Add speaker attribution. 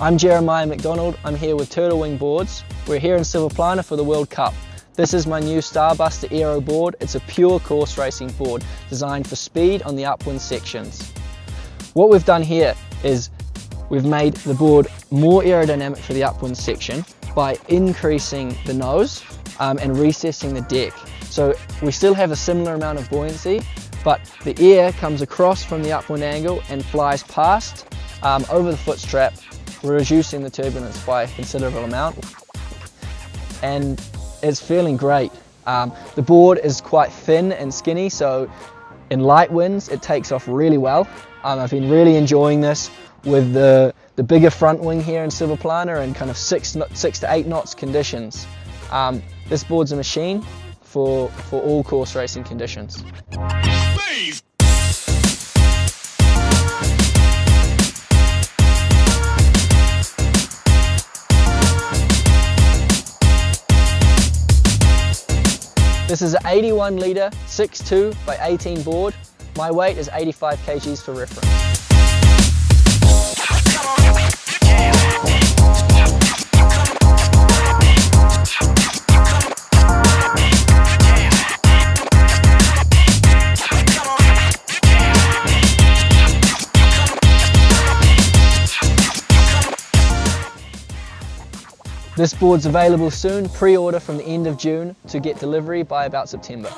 Speaker 1: I'm Jeremiah McDonald. I'm here with Turtle Wing Boards. We're here in Silvaplana for the World Cup. This is my new Starbuster Aero board. It's a pure course racing board designed for speed on the upwind sections. What we've done here is we've made the board more aerodynamic for the upwind section by increasing the nose um, and recessing the deck. So we still have a similar amount of buoyancy, but the air comes across from the upwind angle and flies past um, over the foot strap we're reducing the turbulence by a considerable amount and it's feeling great. Um, the board is quite thin and skinny so in light winds it takes off really well. Um, I've been really enjoying this with the, the bigger front wing here in Silvaplana and kind of six, six to eight knots conditions. Um, this board's a machine for, for all course racing conditions. This is an 81 litre 6.2 by 18 board. My weight is 85 kgs for reference. This board's available soon, pre-order from the end of June to get delivery by about September.